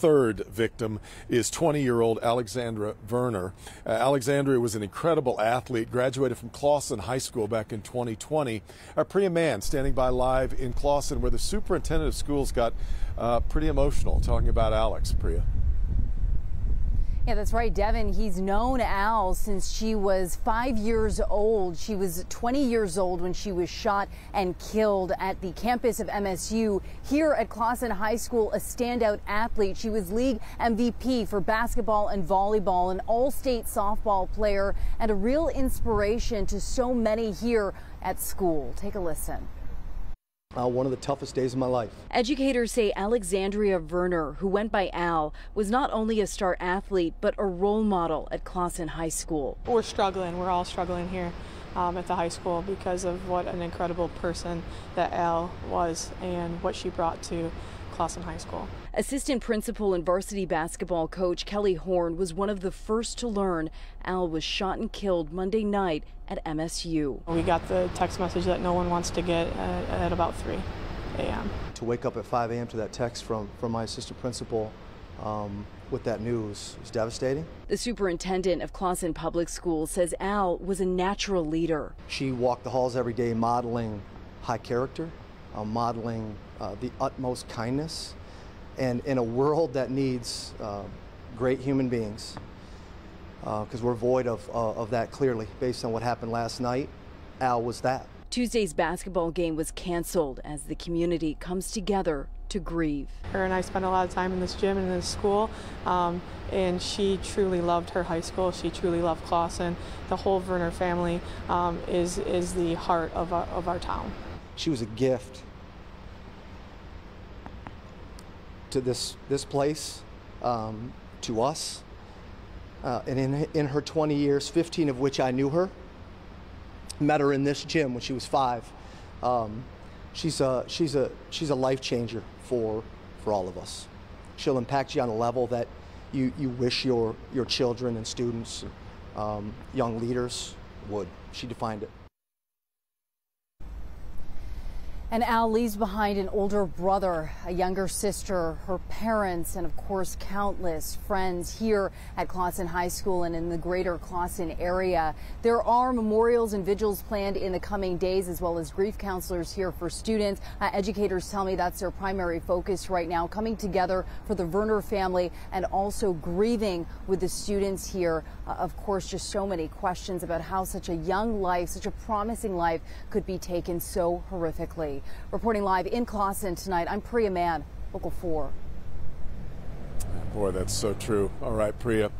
third victim is 20 year old Alexandra Verner. Uh, Alexandra was an incredible athlete, graduated from Clawson High School back in 2020. Our Priya Mann standing by live in Clawson, where the superintendent of schools got uh, pretty emotional talking about Alex. Priya. Yeah, that's right, Devin. He's known Al since she was five years old. She was 20 years old when she was shot and killed at the campus of MSU here at Clawson High School, a standout athlete. She was league MVP for basketball and volleyball, an all-state softball player, and a real inspiration to so many here at school. Take a listen. Uh, one of the toughest days of my life. Educators say Alexandria Verner, who went by Al, was not only a star athlete, but a role model at Clawson High School. We're struggling. We're all struggling here um, at the high school because of what an incredible person that Al was and what she brought to Clawson High School. Assistant principal and varsity basketball coach Kelly Horn was one of the first to learn Al was shot and killed Monday night at MSU. We got the text message that no one wants to get at, at about 3 a.m. To wake up at 5 a.m. to that text from, from my assistant principal um, with that news was devastating. The superintendent of Clawson Public Schools says Al was a natural leader. She walked the halls every day modeling high character, uh, modeling uh, the utmost kindness. And in a world that needs uh, great human beings, because uh, we're void of, uh, of that clearly based on what happened last night, Al was that. Tuesday's basketball game was canceled as the community comes together to grieve. Her and I spent a lot of time in this gym and in this school, um, and she truly loved her high school. She truly loved Clawson. The whole Verner family um, is, is the heart of our, of our town. She was a gift to this, this place, um, to us. Uh, and in, in her 20 years, 15 of which I knew her, met her in this gym when she was five. Um, she's a, she's a, she's a life changer for, for all of us. She'll impact you on a level that you, you wish your, your children and students, um, young leaders would. She defined it. And Al leaves behind an older brother, a younger sister, her parents, and of course, countless friends here at Clawson High School and in the greater Clawson area. There are memorials and vigils planned in the coming days, as well as grief counselors here for students. Uh, educators tell me that's their primary focus right now, coming together for the Verner family and also grieving with the students here. Uh, of course, just so many questions about how such a young life, such a promising life, could be taken so horrifically. Reporting live in Clawson tonight, I'm Priya Mann, Local 4. Boy, that's so true. All right, Priya.